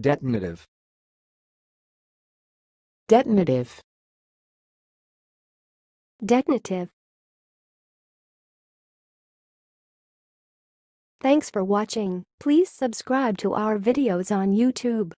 Detonative. Detonative. Detonative. Thanks for watching. Please subscribe to our videos on YouTube.